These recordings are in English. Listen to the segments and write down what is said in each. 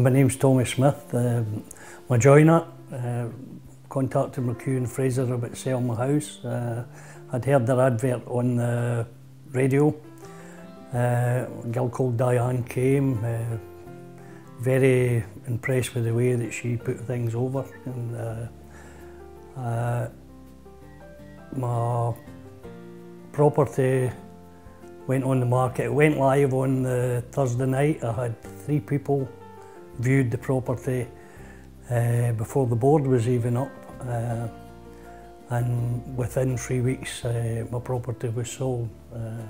my name's Tommy Smith. Uh, my joiner uh, contacted McEwan Fraser about selling my house. Uh, I'd heard their advert on the radio. Uh, a girl called Diane came, uh, very impressed with the way that she put things over. And, uh, uh, my property went on the market. It went live on the Thursday night. I had three people viewed the property uh, before the board was even up. Uh, and within three weeks, uh, my property was sold. Uh,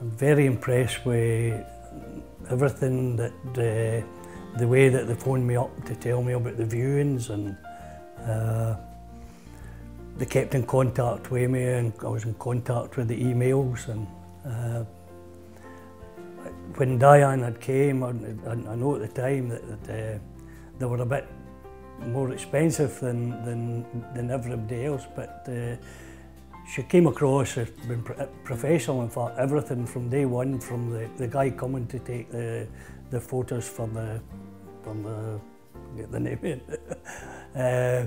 I'm very impressed with everything that uh, the way that they phoned me up to tell me about the viewings and uh, they kept in contact with me and I was in contact with the emails and uh, when Diane had came, I, I, know at the time that, that uh, they were a bit more expensive than, than, than everybody else, but uh, she came across as professional in fact, everything from day one, from the, the guy coming to take the, the photos for the, for the, get the name uh,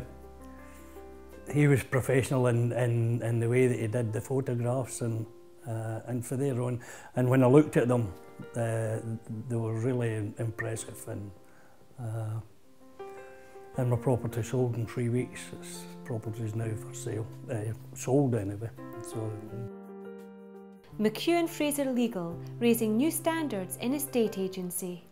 he was professional in, in, in the way that he did the photographs and uh, and for their own. And when I looked at them, uh, they were really impressive. And uh, and my property sold in three weeks. This property is now for sale, uh, sold anyway. So. McEwen Fraser Legal, raising new standards in estate agency.